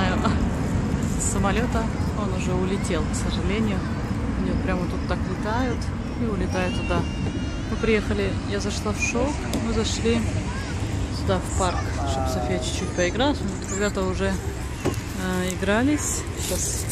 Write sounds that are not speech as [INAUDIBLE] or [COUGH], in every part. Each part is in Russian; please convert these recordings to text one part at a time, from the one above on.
[LAUGHS] С самолета. Он уже улетел, к сожалению. Они вот прямо тут так летают и улетают туда. Мы приехали, я зашла в шоу, мы зашли сюда в парк, чтобы София чуть-чуть поиграла. Ребята уже э, игрались. Сейчас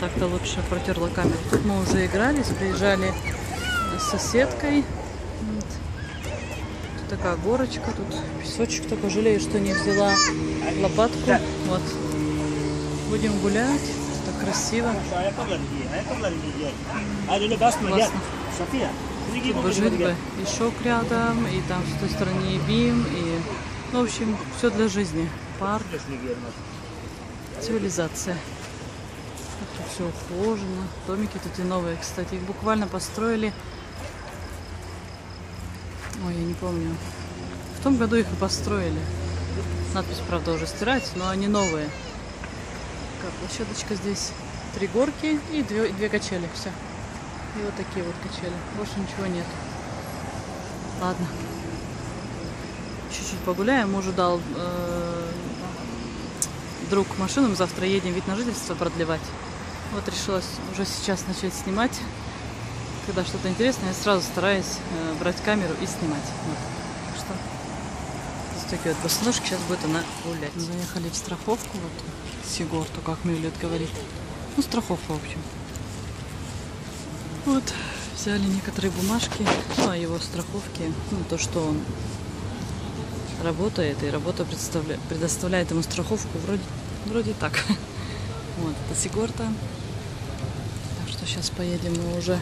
так-то лучше протерла камеру. Тут мы уже игрались, приезжали с соседкой. Такая горочка, тут песочек только жалею, что не взяла лопатку. Вот. Будем гулять. Так красиво. Классно. Тут бы жить бы и шок рядом, и там с той стороны и бим, и... Ну, в общем, все для жизни. Парк, цивилизация. Тут все ухожено. Домики тут и новые, кстати. Их буквально построили. Ой, я не помню. В том году их и построили. Надпись, правда, уже стирается, но они новые. Как площадочка здесь. Три горки и две, две качели. Все. И вот такие вот качели. Больше ничего нет. Ладно. Чуть-чуть погуляем. Мужу дал э, друг машину. Мы завтра едем вид на жительство продлевать. Вот решилась уже сейчас начать снимать. Когда что-то интересное, я сразу стараюсь э, брать камеру и снимать. Вот. Что застегивает босоножки, сейчас будет она гулять. Заехали в страховку, вот Сигорту, как Мюлет говорит. Ну, страховка, в общем. Вот, взяли некоторые бумажки, ну, о его страховке, ну, то, что он работает, и работа представля... предоставляет ему страховку вроде, вроде так. [LAUGHS] Вот, это Сигорта. Так что сейчас поедем мы уже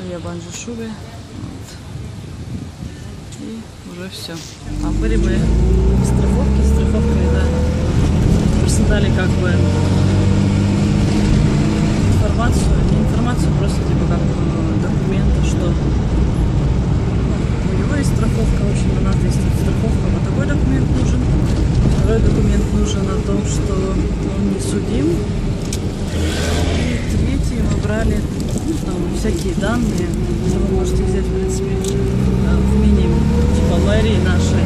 в Ябанжишубе. Вот. И уже все. А были мы в страховке, страховкой, да. Просто дали как бы информацию, не информацию, просто типа как э, документы, что у него есть страховка, в общем, у нас есть страховка, вот такой документ нужен. Второй документ нужен о том, что он не судим. И третий мы брали ну, там, всякие данные, что вы можете взять, в принципе, в минимум, типа мэрии нашей.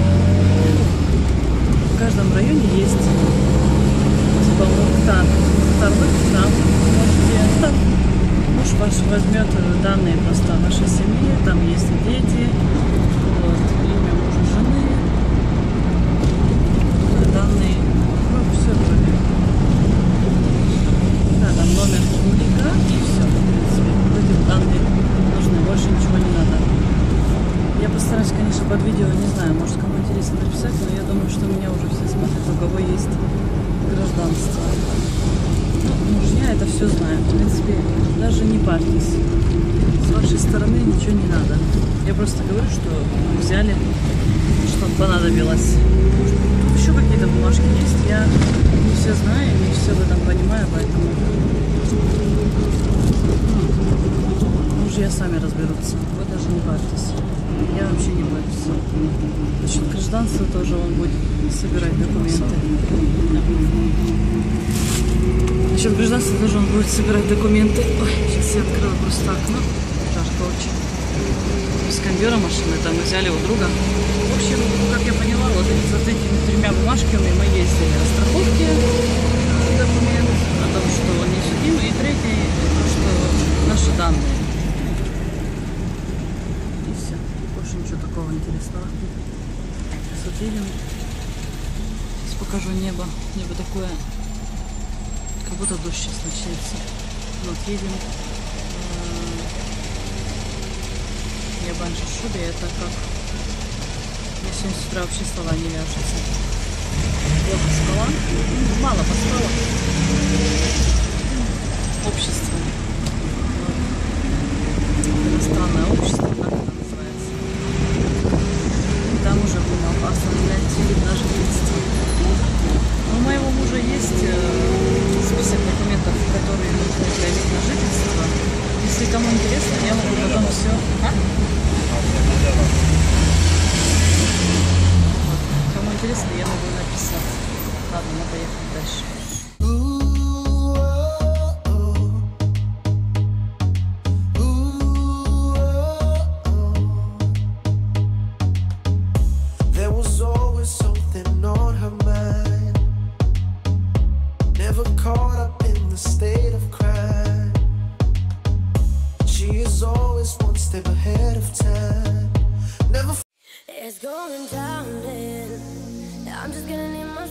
В каждом районе есть типа Мухтар. Второй там можете, муж ваш возьмет данные просто о вашей семье, там есть дети, вот, имя мужа, жены, данные, ну, все вроде. Да, там номер публика и все, в принципе. Вроде данные нужны, больше ничего не надо. Я постараюсь, конечно, под видео, не знаю, может кому интересно написать, но я думаю, что меня уже все смотрят, у кого есть гражданство. Ну, знают. В принципе, даже не парьтесь. С вашей стороны ничего не надо. Я просто говорю, что взяли, что понадобилось. Тут еще какие-то бумажки есть. Я не все знаю, не все в этом понимаю, поэтому мужья сами разберутся. Вы даже не парьтесь. Я вообще не боюсь. Значит, гражданство тоже он будет собирать документы. Насчет гражданства тоже он будет собирать документы. Ой, сейчас я открыла просто окно. Жарко очень. С кондера машины там взяли у друга. В общем, как я поняла, вот с этими тремя бумажками мы ездили. О страховке э, документ, о том, что он не судим, и третий, то, что наши данные. И все. Больше ничего такого интересного. Сейчас едем. Сейчас покажу небо. Небо такое, как будто дождь сейчас начнется. Вот едем. Я банджи шубе, это как... Мне сегодня с утра вообще слова не вяжутся. Плохо спала. Мало поспала. Общество. Иностранное общество, как это называется. Там уже будем оформлять вид на жительство. Но у моего мужа есть список документов, которые нужны для вид на жительство. Если кому интересно, я могу потом все. Кому интересно, я могу написать. Ладно, мы поехали дальше.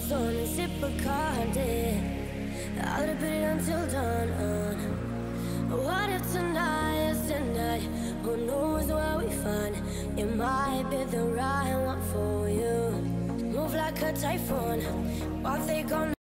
Zone and sip a. I'll repeat it until dawn. On. What if tonight is the night? Who knows where we find? It might be the right one for you. Move like a typhoon. What they gonna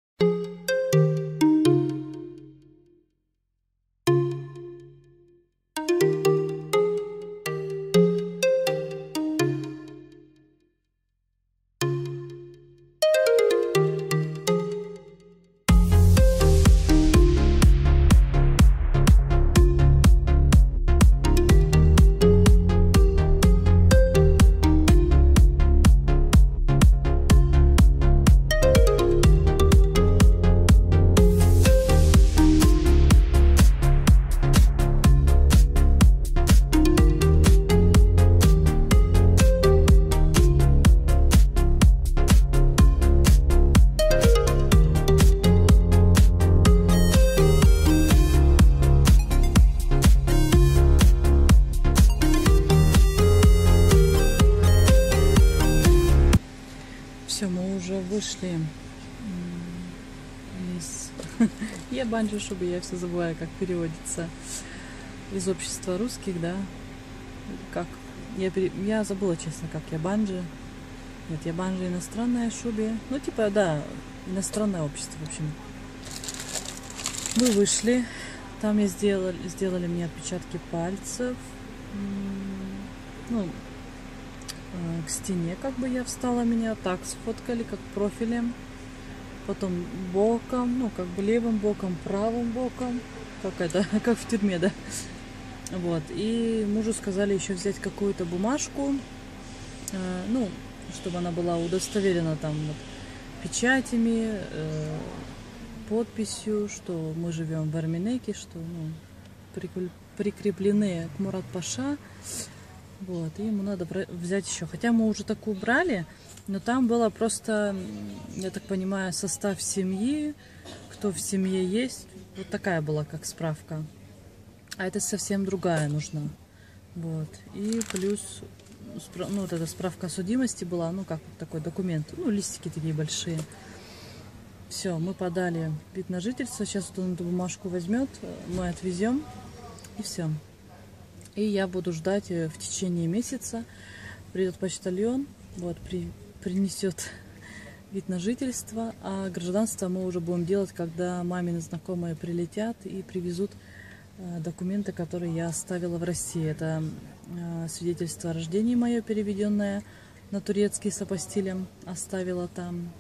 Я банджи шубы, я все забываю, как переводится. Из общества русских, да? Как? Я, пере- я забыла, честно, как я банджи. Нет, я банджи иностранная шубе. Ну, типа, да, иностранное общество, в общем. Мы вышли. Там я сделали, сделали мне отпечатки пальцев. Ну, э, к стене, как бы я встала, меня так сфоткали, как профилем. Потом боком, ну, как бы левым боком, правым боком. Как это, [LAUGHS] как в тюрьме, да. Вот. И мужу сказали еще взять какую-то бумажку, э, ну, чтобы она была удостоверена там вот, печатями, э, подписью, что мы живем в Арминеке, что ну, прикреп- прикреплены к Мурат Паша. Вот, и ему надо взять еще. Хотя мы уже такую брали, но там было просто, я так понимаю, состав семьи, кто в семье есть. Вот такая была, как справка. А это совсем другая нужна. Вот. И плюс, ну, вот эта справка о судимости была, ну, как такой документ, ну, листики такие большие. Все, мы подали вид на жительство. Сейчас вот он эту бумажку возьмет, мы отвезем, и все. И я буду ждать э, в течение месяца. Придет почтальон, вот, при, принесет вид на жительство, а гражданство мы уже будем делать, когда мамины знакомые прилетят и привезут э, документы, которые я оставила в России. Это э, свидетельство о рождении мое переведенное на турецкий с апостилем оставила там.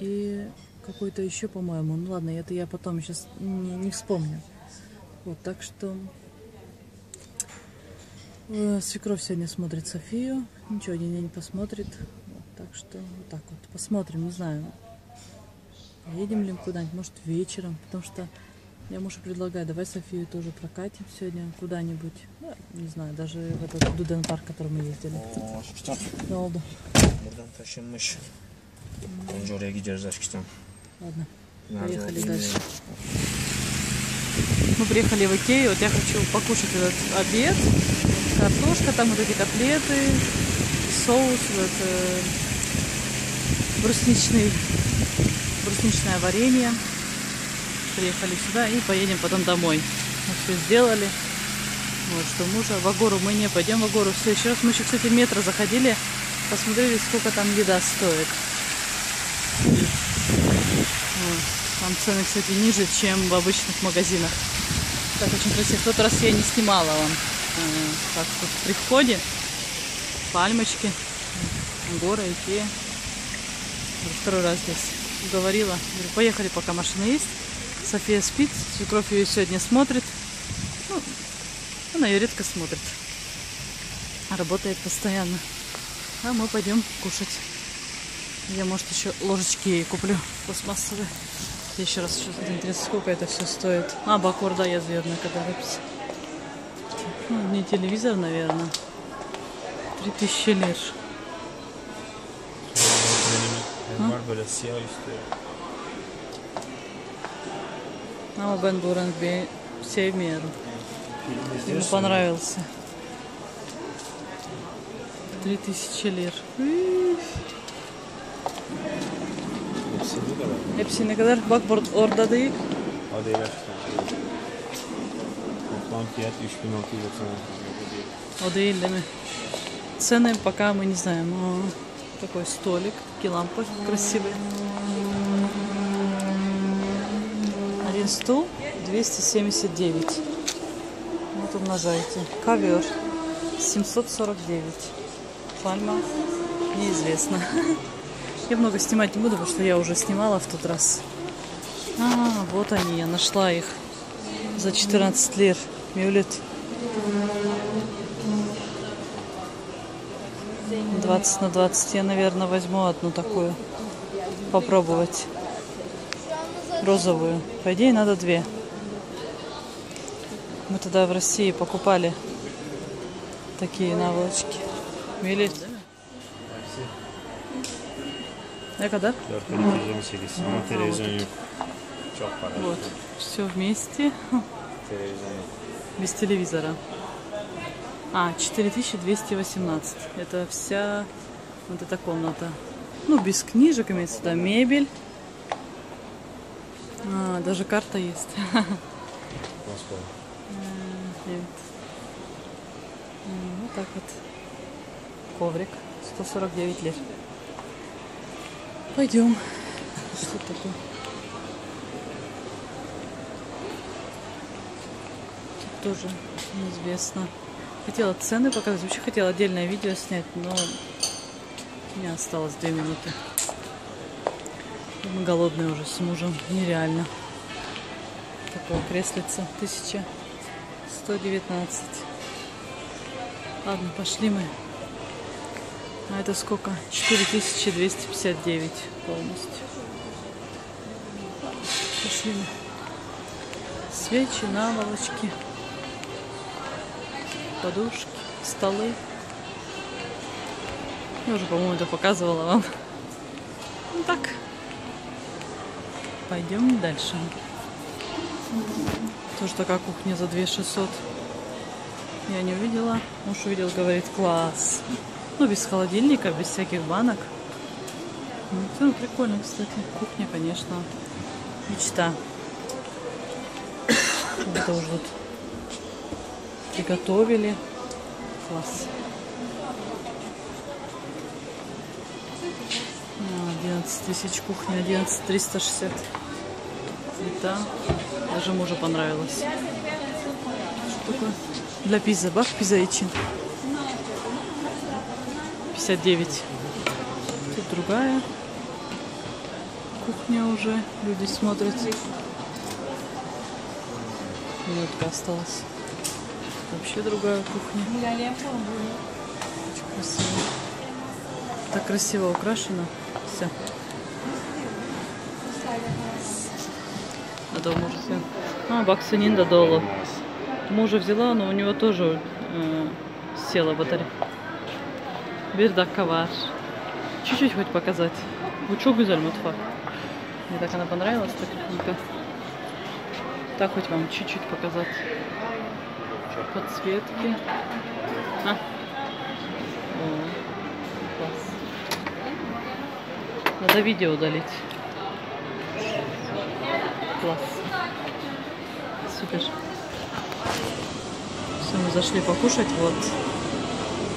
И какой-то еще, по-моему. Ну ладно, это я потом сейчас не, не вспомню. Вот, так что э, свекровь сегодня смотрит Софию. Ничего, не, не посмотрит. Вот, так что вот так вот. Посмотрим, не знаю. Поедем ли куда-нибудь, может, вечером. Потому что я мужу предлагаю, давай Софию тоже прокатим сегодня куда-нибудь. Ну, не знаю, даже в этот Дуден парк, в который мы ездили. Ne oldu? Buradan taşınmış. Önce oraya gidiyoruz Aşkistan. Ладно. Поехали дальше. Мы приехали в Икею, вот я хочу покушать этот обед. Картошка, там вот эти котлеты, соус, вот, э, брусничный, брусничное варенье. Приехали сюда и поедем потом домой. Мы все сделали. Вот, что мужа. В Агору мы не пойдем в Агору. В следующий раз мы еще, кстати, в метро заходили, посмотрели, сколько там еда стоит. Вот. Там цены, кстати, ниже, чем в обычных магазинах. Так очень красиво. В тот раз я не снимала вам. э, Так, тут при входе пальмочки, горы, Икея. Второй раз здесь говорила. Говорю, поехали, пока машина есть. София спит, свекровь ее сегодня смотрит. Ну, она ее редко смотрит. Работает постоянно. А мы пойдем кушать. Я, может, еще ложечки ей куплю пластмассовые. Я еще раз еще интересно, сколько это все стоит. А, Бакур, да, yazıyor когда kadar Ну, не телевизор, наверное. 3000 лир. Benim var böyle siyah üstü. Ama ben bu renk be- sevmiyorum. Film Ему izliyorsun. понравился. 3000 лир. Ух. Hepsi bu kadar. Hepsi ne kadar? Bak bur- orada değil. Hadi ver. Toplam fiyat 3690 O değil değil mi? Цены пока мы не знаем. но такой столик, такие лампы красивые. Один стул 279. Вот умножайте. Ковер 749. Пальма неизвестно. [LAUGHS] Я много снимать не буду, потому что я уже снимала в тот раз. А, вот они, я нашла их за 14 лир. Мюлет. 20 на 20 я, наверное, возьму одну такую. Попробовать. Розовую. По идее, надо две. Мы тогда в России покупали такие наволочки. Мили. Ne kadar? 4218 ama televizyon. Çok para. Вот. Все вместе. Televizyon. Без телевизора. А, 4218. Это вся вот эта комната. Ну, без книжек имеется сюда мебель. А, даже карта есть. Moskova. Evet. М, Вот так вот. Коврик. 149 лир. Пойдем. Что такое? Тут тоже неизвестно. Хотела цены показать. Вообще хотела отдельное видео снять, но у меня осталось две минуты. Мы голодные уже с мужем. Нереально. Такое креслице. 1119. Ладно, пошли мы. А это сколько? 4259 полностью. Пошли мы. Свечи, наволочки, подушки, столы. Я уже, по-моему, это показывала вам. Ну так. Пойдем дальше. Тоже такая кухня за 2600. Я не увидела. Муж увидел, говорит, класс. Ну, без холодильника, без всяких банок. Ну, прикольно, кстати. Кухня, конечно, мечта. Это уже вот приготовили. Класс. А, 11 тысяч кухня, 11 360. Цвета. Даже мужу понравилось. Что такое? Для пиззы. Бах, пизза ичин. 59. Тут другая кухня уже. Люди смотрят. Минутка осталась. Вообще другая кухня. Очень красиво. Так красиво украшено. Все. Надо у мужа сын. А, баксунин до долу. Мужа взяла, но у него тоже э, села батарея. Var. Чуть-чуть хоть показать. Çok güzel mutfak. Мне так она понравилась, так. Так хоть вам чуть-чуть показать. Подсветки. А. О, класс. Надо видео удалить. Класс. Супер. Все, мы зашли покушать. Вот.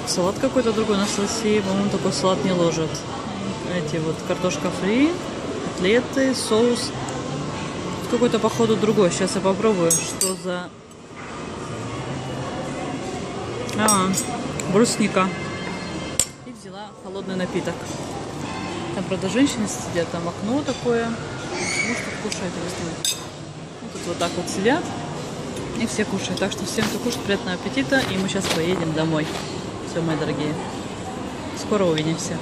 Салат какой-то другой в России, по-моему, такой салат не ложат. Эти вот картошка фри, котлеты, соус. Какой-то, походу, другой. Сейчас я попробую, что за... А, брусника. И взяла холодный напиток. Там, правда, женщины сидят, там окно такое. Может, кушать весной. Вот тут вот так вот сидят. И все кушают. Так что всем, кто кушает, приятного аппетита. И мы сейчас поедем домой. Все, мои дорогие. Скоро увидимся.